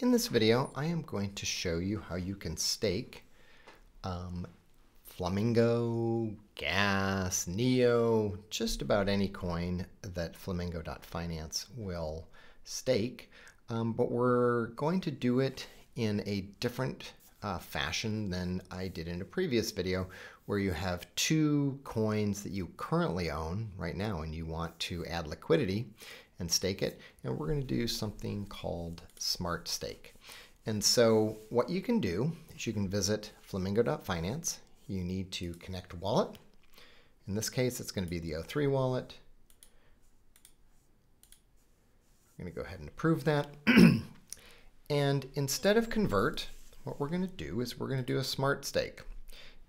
In this video, I am going to show you how you can stake um, Flamingo, Gas, Neo, just about any coin that Flamingo.finance will stake. Um, but we're going to do it in a different uh, fashion than I did in a previous video where you have two coins that you currently own right now and you want to add liquidity and stake it. And we're going to do something called Smart Stake. And so what you can do is you can visit flamingo.finance. You need to connect wallet. In this case, it's going to be the O3 wallet. I'm going to go ahead and approve that. and instead of convert, what we're going to do is we're going to do a smart stake.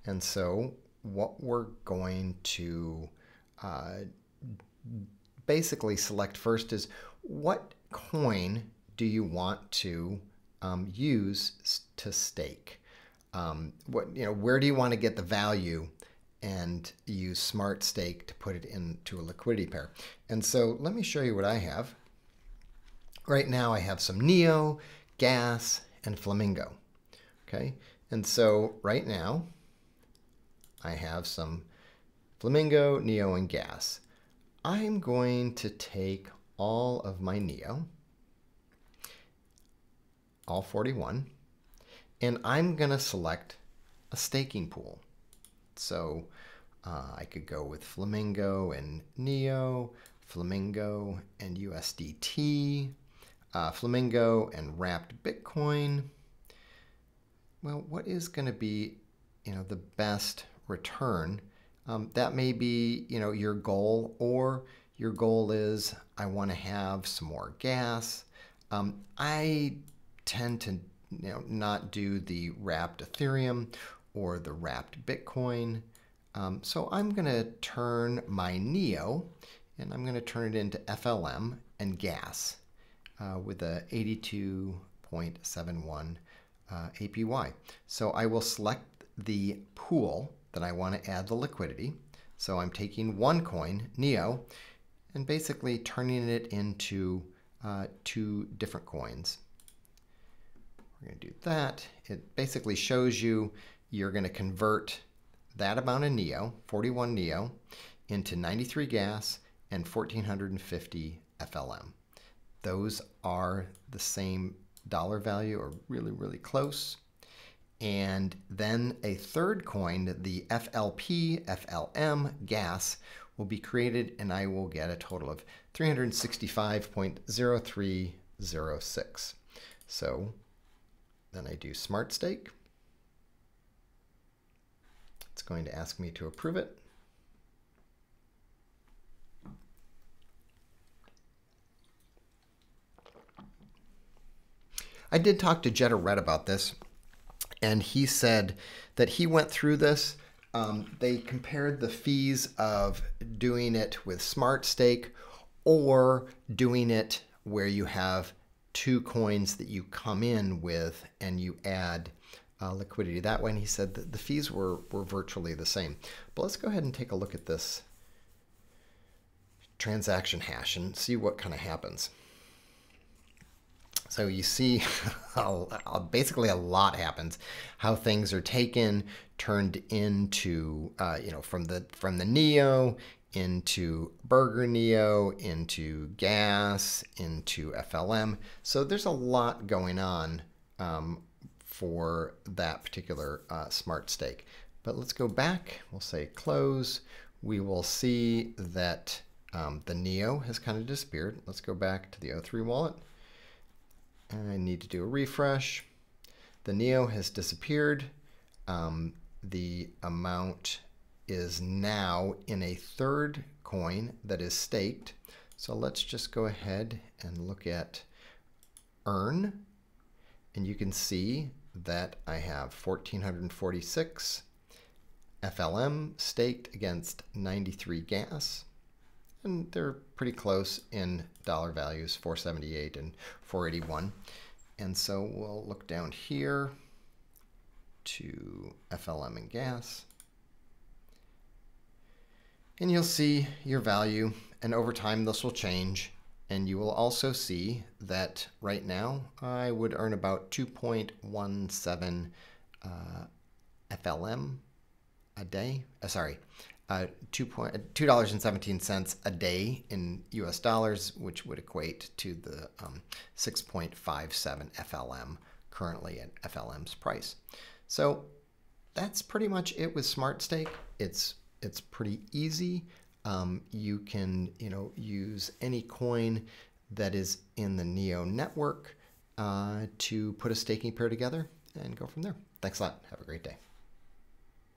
And so what we're going to uh, basically select first is what coin do you want to um, use to stake? Um, what you know, where do you want to get the value and use smart stake to put it into a liquidity pair? And so let me show you what I have. Right now I have some Neo, Gas, and Flamingo. Okay, and so right now I have some Flamingo, Neo, and Gas. I'm going to take all of my Neo, all 41, and I'm going to select a staking pool. So uh, I could go with Flamingo and Neo, Flamingo and USDT, uh, Flamingo and Wrapped Bitcoin. Well, what is going to be, you know, the best return? Um, that may be, you know, your goal, or your goal is I want to have some more gas. Um, I tend to, you know, not do the wrapped Ethereum or the wrapped Bitcoin. Um, so I'm going to turn my Neo, and I'm going to turn it into FLM and gas uh, with a 82.71 uh, APY. So I will select the pool that I want to add the liquidity. So I'm taking one coin, NEO, and basically turning it into uh, two different coins. We're going to do that. It basically shows you you're going to convert that amount of NEO, 41 NEO, into 93 gas and 1450 FLM. Those are the same dollar value or really, really close and then a third coin, the FLP, FLM gas, will be created and I will get a total of 365.0306. So then I do Smart Stake. It's going to ask me to approve it. I did talk to Jetta Red about this and he said that he went through this. Um, they compared the fees of doing it with Smart Stake or doing it where you have two coins that you come in with and you add uh, liquidity that way. And he said that the fees were, were virtually the same. But let's go ahead and take a look at this transaction hash and see what kind of happens. So you see, basically a lot happens. How things are taken, turned into, uh, you know, from the from the Neo into Burger Neo, into Gas, into FLM. So there's a lot going on um, for that particular uh, smart stake. But let's go back. We'll say close. We will see that um, the Neo has kind of disappeared. Let's go back to the O3 wallet. I need to do a refresh. The Neo has disappeared. Um, the amount is now in a third coin that is staked. So let's just go ahead and look at earn. And you can see that I have 1446 FLM staked against 93 gas and they're pretty close in dollar values 478 and 481 and so we'll look down here to FLM and gas and you'll see your value and over time this will change And you will also see that right now I would earn about 2.17 uh, FLM a day. Uh, sorry, uh, two point two dollars and seventeen cents a day in U.S. dollars, which would equate to the um, six point five seven FLM currently at FLM's price. So that's pretty much it with SmartStake. It's it's pretty easy. Um, you can you know use any coin that is in the Neo network uh, to put a staking pair together and go from there. Thanks a lot. Have a great day.